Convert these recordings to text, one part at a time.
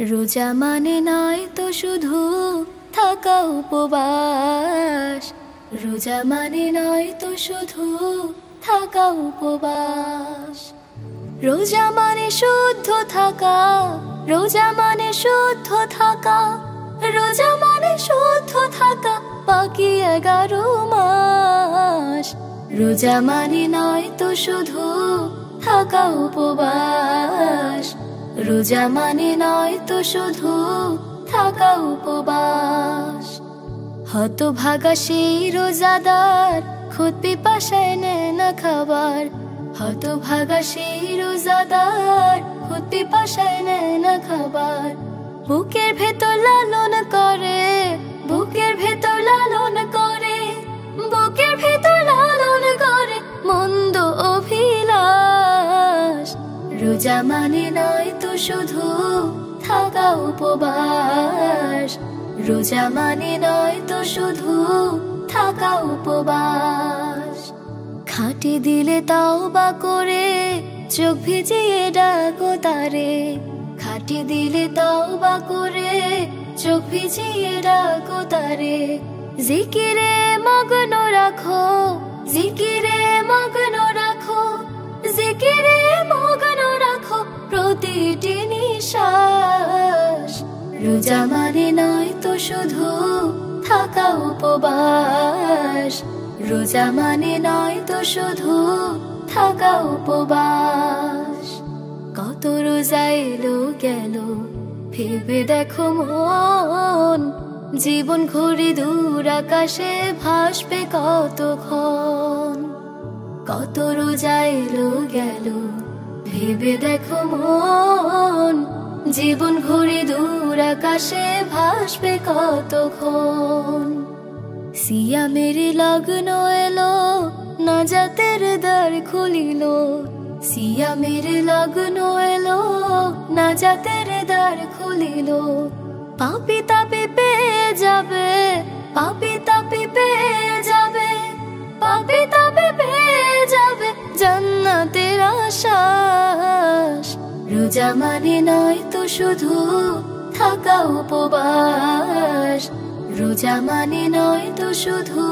রোজা মানে নয় তো শুধু থাকা উপবাস। রোজা মানে নয় তো শুধু থাকা উপবাস। রোজা মানে শুদ্ধ থাকা, রোজা মানে শুদ্ধ থাকা, রোজা মানে শুদ্ধ থাকা বাকি এগারো মাস। রোজা মানে নয় তো শুধু থাকা উপবাস। রোজা মানে নয় তো শুধু থাকা উপবাস। হত ভাগা সেই রোজাদার খুদ পিপাসায় নেয় না খাবার। হত ভাগা সেই রোজাদার খুদ পিপাসায় নেয় না খাবার। বুকের ভেতর লালন করে, বুকের ভেতর লালন করে, বুকের ভেতর লালন করে মন্দ অভিলাষ। রোজা মানে নয় শুধু থাকা উপবাস। রোজা মানে নয় তো শুধু থাকা উপবাস। খাটি দিলে তাও বা করে, চোখ ভিজিয়ে ডাকো তারে। খাটি দিলে তাও বা করে, চোখ ভিজিয়ে ডাকো তারে। জিকিরে মগ্ন রাখো প্রতিটি নিঃশ্বাস। রোজা মানে নয় তো শুধু থাকা উপবাস। রোজা মানে নয় তো শুধু থাকা উপবাস। কত রোজা এলো গেল, ভেবে দেখো মন। জীবন ঘুরি দূর আকাশে ভাসবে কতক্ষণ। কত রোজা এলো গেল ভেবে দেখো মন, জীবন ঘুরি দূর আকাশে ভাসবে কতক্ষণ? সিয়া মেরে লগ্ন এলো, না জাতের দ্বার খুলিল। সিয়া মেরে লগ্ন এলো, না জাতের দ্বার খুলিল। পাপি তাপি পেয়ে যাবে, পাপি তাপি পেয়ে রোজা মানে নয় তো শুধু থাকা উপবাস। রোজা মানে নয় তো শুধু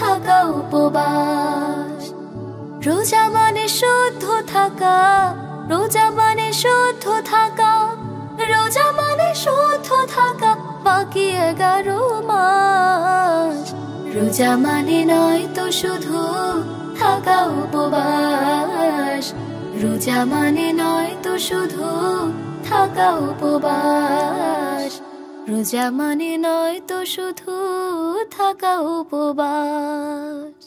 থাকা উপবাস। রোজা মানে শুদ্ধ থাকা, রোজা মানে শুদ্ধ থাকা, রোজা মানে শুদ্ধ থাকা, বাকি এগারো মাস। রোজা মানে নয় তো শুধু থাকা উপবাস, রোজা মানে নয় শুধু থাকা উপবাস। রোজা মানে নয় তো শুধু থাকা উপবাস।